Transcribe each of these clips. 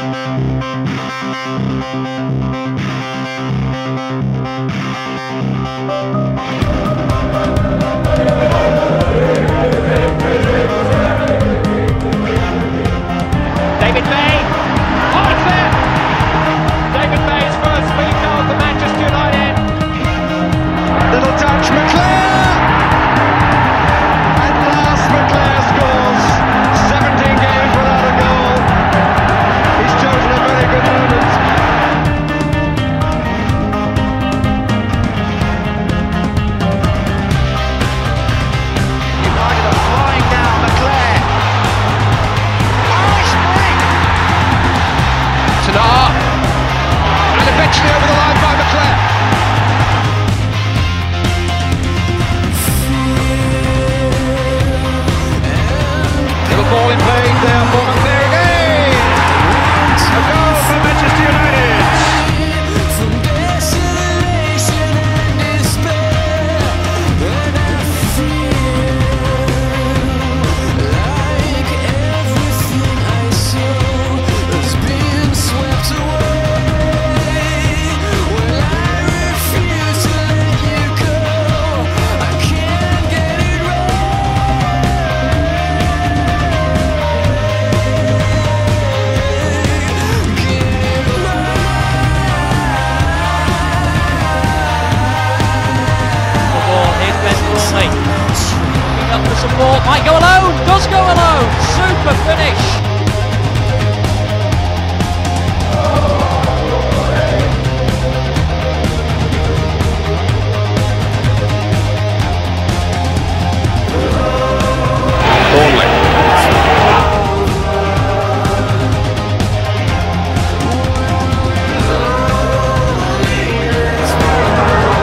David And eventually over the line by McClair. Support, might go alone, does go alone. Super finish.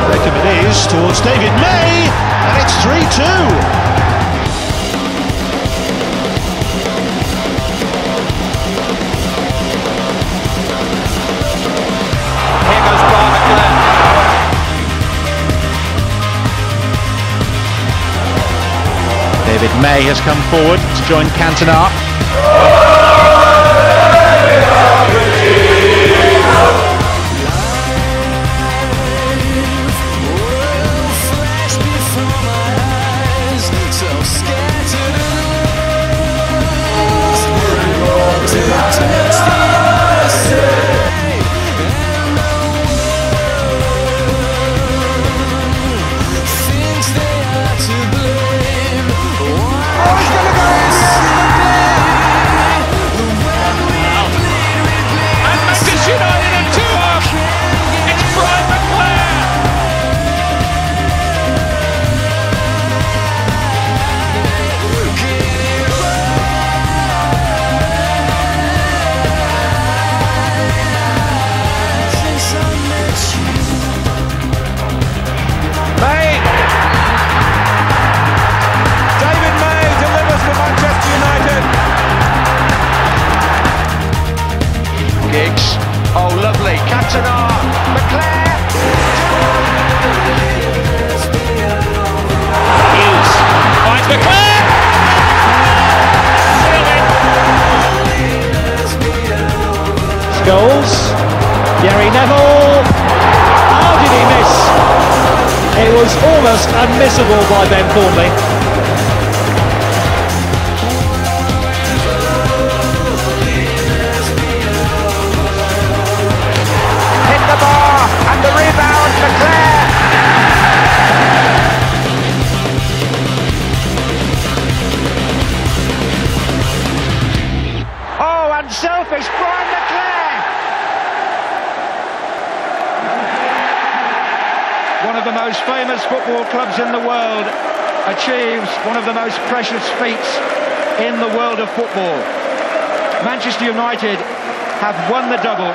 Beckham it is towards David May, and it's 3 David May has come forward to join Cantona. Goals. Gary Neville. How did he miss? It was almost unmissable by Ben Thornley. One of the most famous football clubs in the world achieves one of the most precious feats in the world of football. Manchester United have won the double